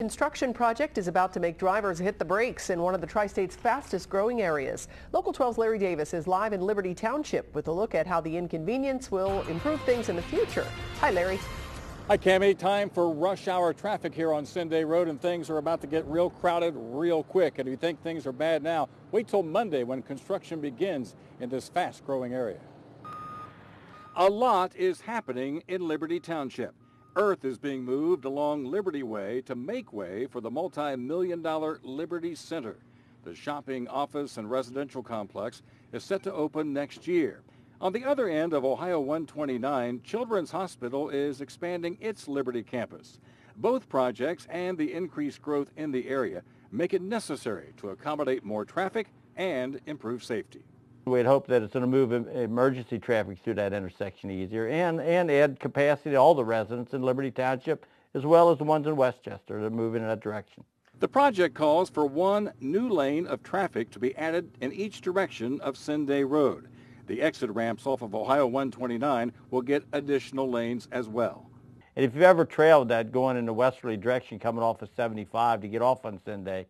Construction project is about to make drivers hit the brakes in one of the tri-state's fastest growing areas. Local 12's Larry Davis is live in Liberty Township with a look at how the inconvenience will improve things in the future. Hi, Larry. Hi, Cami. Time for rush hour traffic here on Cin-Day Road, and things are about to get real crowded real quick. And if you think things are bad now, wait till Monday when construction begins in this fast-growing area. A lot is happening in Liberty Township. Earth is being moved along Liberty Way to make way for the multi-million dollar Liberty Center. The shopping, office, and residential complex is set to open next year. On the other end of Ohio 129, Children's Hospital is expanding its Liberty campus. Both projects and the increased growth in the area make it necessary to accommodate more traffic and improve safety. We'd hope that it's going to move emergency traffic through that intersection easier and, and add capacity to all the residents in Liberty Township as well as the ones in West Chester that move in that direction. The project calls for one new lane of traffic to be added in each direction of Cin-Day Road. The exit ramps off of Ohio 129 will get additional lanes as well. And if you've ever trailed that going in the westerly direction coming off of 75 to get off on Cin-Day,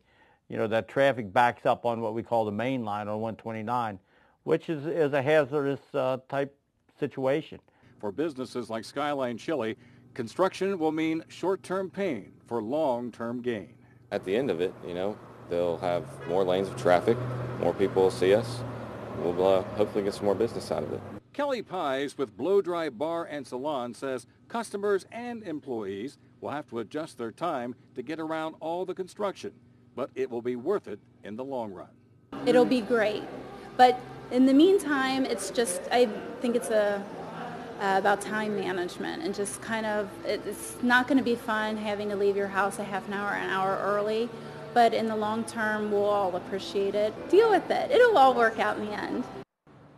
you know, that traffic backs up on what we call the main line on 129 which is, is a hazardous uh, type situation. For businesses like Skyline Chili, construction will mean short-term pain for long-term gain. At the end of it, you know, they'll have more lanes of traffic, more people will see us. We'll uh, hopefully get some more business out of it. Kelly Pies with Blow Dry Bar and Salon says customers and employees will have to adjust their time to get around all the construction, but it will be worth it in the long run. It'll be great, but in the meantime, it's just, I think it's a, uh, about time management and just kind of, it's not going to be fun having to leave your house a half an hour, an hour early, but in the long term, we'll all appreciate it. Deal with it. It'll all work out in the end.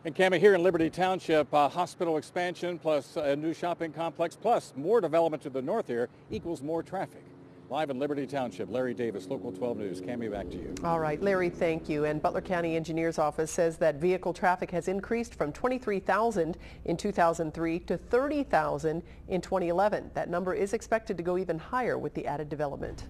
And Cami, here in Liberty Township, uh, hospital expansion plus a new shopping complex plus more development to the north here equals more traffic. Live in Liberty Township, Larry Davis, Local 12 News. Cami, back to you. All right, Larry, thank you. And Butler County Engineers Office says that vehicle traffic has increased from 23,000 in 2003 to 30,000 in 2011. That number is expected to go even higher with the added development.